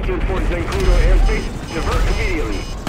1940 Zancudo airspace. Divert immediately.